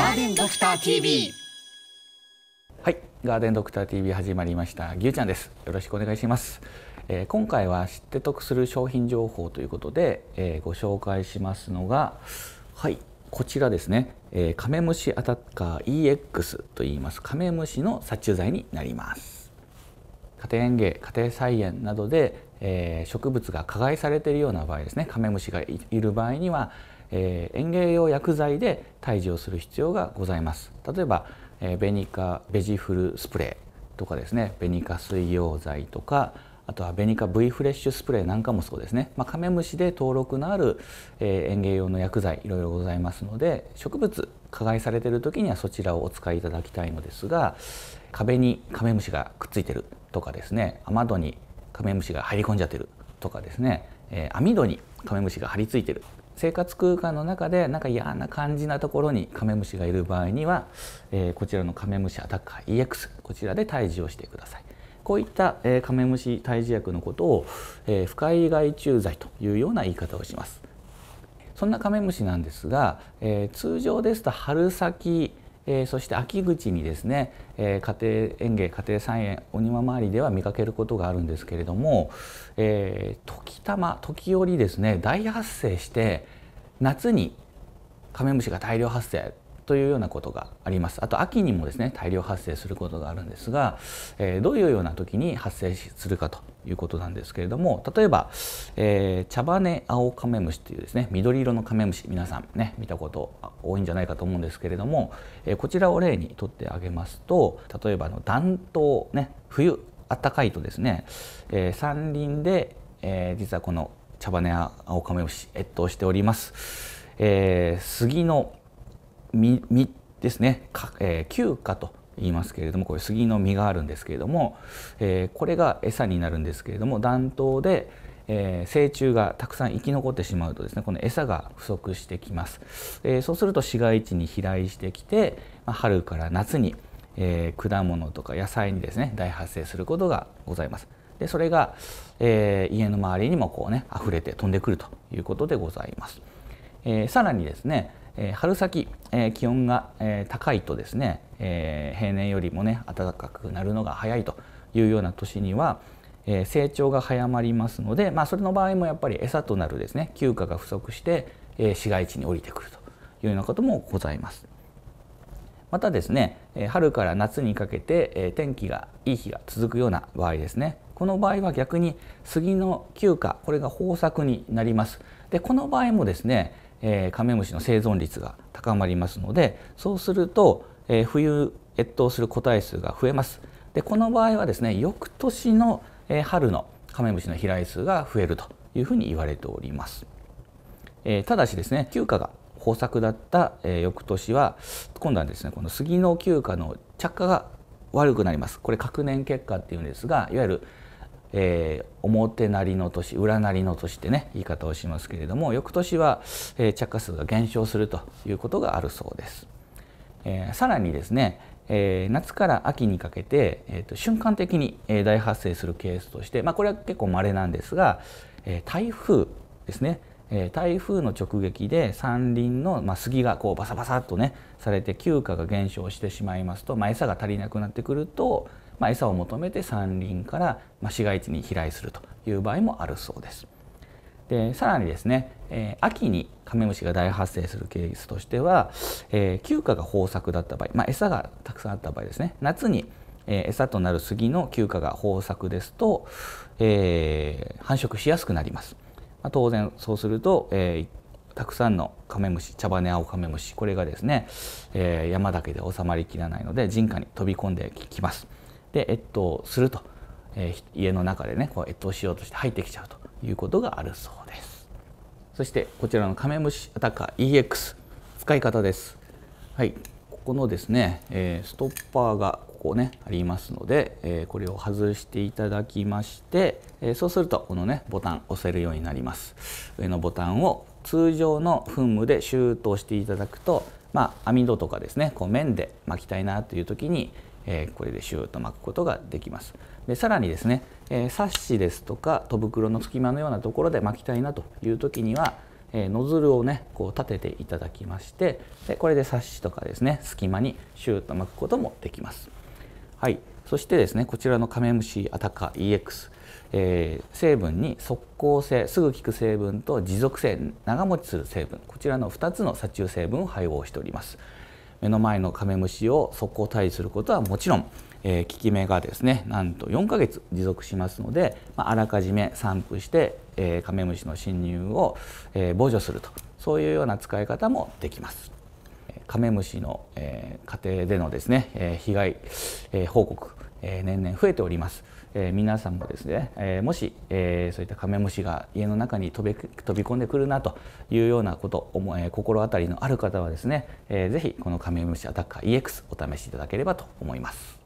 ガーデンドクター TV はい、ガーデンドクター TV 始まりました。ぎゅうちゃんです。よろしくお願いします。えー今回は知って得する商品情報ということで、えーご紹介しますのが、はい、こちらですね。えーカメムシアタッカー EX と言いますカメムシの殺虫剤になります。家庭園芸家庭菜園などで、えー植物が加害されているような場合ですねカメムシがいいる場合には、えー園芸用薬剤で退治をする必要がございます。例えば、えーベニカベジフルスプレーとかですねベニカ水溶剤とかあとはベニカ V フレッシュスプレーなんかもそうですね、まあ、カメムシで登録のある、え園芸用の薬剤いろいろございますので植物加害されている時にはそちらをお使いいただきたいのですが壁にカメムシがくっついてるとかですね雨戸にカメムシが入り込んじゃってるとかですね、え網戸にカメムシが張り付いてる生活空間の中でなんか嫌な感じなところにカメムシがいる場合には、えーこちらのカメムシアタッカー EX こちらで退治をしてください。こういった、えーカメムシ退治薬のことを、えー不快害虫剤というような言い方をします。そんなカメムシなんですが、えー通常ですと春先、えーそして秋口にですね、えー家庭園芸家庭菜園お庭周りでは見かけることがあるんですけれども、えー時たま時折ですね大発生して夏にカメムシが大量発生というようなことがあります。あと秋にもですね大量発生することがあるんですが、えーどういうような時に発生するかということなんですけれども例えば、えー茶羽青カメムシというですね緑色のカメムシ皆さんね見たこと多いんじゃないかと思うんですけれども、えーこちらを例にとってあげますと例えばの暖冬ね冬暖かいとですね、えー山林で、え実はこの茶羽青カメムシ越冬しております。えー杉の実実ですね、えー休暇と言いますけれどもこれ杉の実があるんですけれども、えーこれが餌になるんですけれども暖冬で、えー成虫がたくさん生き残ってしまうとですねこの餌が不足してきます、えーそうすると市街地に飛来してきて、まあ、春から夏に、えー果物とか野菜にですね大発生することがございます。でそれが、えー家の周りにもこうね溢れて飛んでくるということでございますえーさらにですね、えー春先、えー気温が、えー高いとですね、えー平年よりもね暖かくなるのが早いというような年には、えー成長が早まりますので、まあ、それの場合もやっぱり餌となるですね休暇が不足して、えー市街地に降りてくるというようなこともございます。またですね春から夏にかけて天気がいい日が続くような場合ですねこの場合は逆に杉の休暇これが豊作になります。でこの場合もですねえーカメムシの生存率が高まりますのでそうするとえー冬越冬する個体数が増えます。でこの場合はですね翌年のえー春のカメムシの飛来数が増えるというふうに言われております。えーただしですね休暇が豊作だった、えー翌年は今度はですねこの杉の休暇の着火が悪くなります。これ隔年結果っていうんですがいわゆる、えー表なりの年裏なりの年ってね言い方をしますけれども翌年は、えー着火数が減少するということがあるそうです。えーさらにですね、えー夏から秋にかけて、えーと瞬間的に、えー大発生するケースとして、まあ、これは結構稀なんですが、えー台風ですね、えー台風の直撃で山林の、まあ、杉がこうバサバサっとねされて休暇が減少してしまいますと、まあ、餌が足りなくなってくると、まあ、餌を求めて山林から、ま、市街地に飛来するという場合もあるそうです。でさらにですね、えー秋にカメムシが大発生するケースとしては、えー休暇が豊作だった場合、まあ、餌がたくさんあった場合ですね。夏に、えー餌となる杉の休暇が豊作ですと、えー繁殖しやすくなります、まあ、当然そうすると、えーたくさんのカメムシ茶羽青カメムシこれがですね、えー山だけで収まりきらないので人家に飛び込んできます。で越冬すると。えー家の中でねこう越冬しようとして入ってきちゃうということがあるそうです。そしてこちらのカメムシアタッカー EX 使い方です。はい。ここのですね、えーストッパーがここねありますので、えーこれを外していただきまして、えーそうするとこのねボタン押せるようになります。上のボタンを通常の噴霧でシューッと押していただくとまあ網戸とかですねこう面で巻きたいなという時にえーこれでシューッと巻くことができます。でさらにですね、えーサッシですとか戸袋の隙間のようなところで巻きたいなという時にはえー、ノズルをねこう立てていただきましてでこれでサッシとかですね隙間にシューッと巻くこともできます。はい、そしてですねこちらのカメムシアタカ EX えー、成分に速効性すぐ効く成分と持続性長持ちする成分こちらの2つの殺虫成分を配合しております目の前のカメムシを速攻退治することはもちろん、えー、効き目がですねなんと4ヶ月持続しますので、まあ、あらかじめ散布して、えー、カメムシの侵入を、えー、防除するとそういうような使い方もできます。カメムシの、えー、家庭でのですね、えー、被害、えー、報告、え、年々増えておりますえー、皆さんもですね、えー、もし、えー、そういったカメムシが家の中に飛び飛び込んでくるなというようなこと思、え、心当たりのある方はですね、えー、ぜひこのカメムシアタッカー EX お試しいただければと思います。